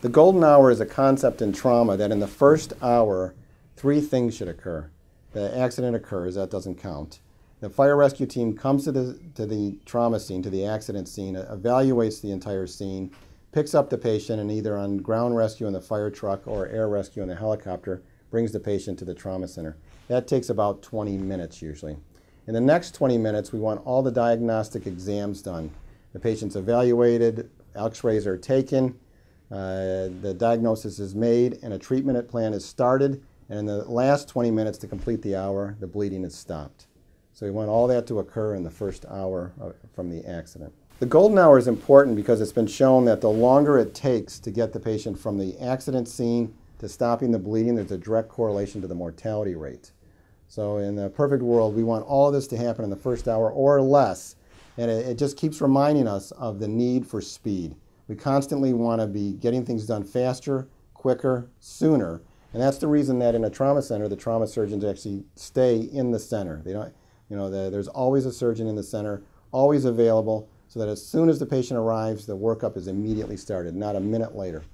The golden hour is a concept in trauma that in the first hour, three things should occur. The accident occurs, that doesn't count. The fire rescue team comes to the, to the trauma scene, to the accident scene, evaluates the entire scene, picks up the patient, and either on ground rescue in the fire truck or air rescue in the helicopter, brings the patient to the trauma center. That takes about 20 minutes usually. In the next 20 minutes, we want all the diagnostic exams done. The patient's evaluated, x-rays are taken, uh, the diagnosis is made, and a treatment plan is started. And in the last 20 minutes to complete the hour, the bleeding is stopped. So we want all that to occur in the first hour from the accident. The golden hour is important because it's been shown that the longer it takes to get the patient from the accident scene to stopping the bleeding, there's a direct correlation to the mortality rate. So in the perfect world, we want all of this to happen in the first hour or less. And it, it just keeps reminding us of the need for speed. We constantly want to be getting things done faster, quicker, sooner. And that's the reason that in a trauma center, the trauma surgeons actually stay in the center. They don't, you know, the, there's always a surgeon in the center, always available, so that as soon as the patient arrives, the workup is immediately started, not a minute later.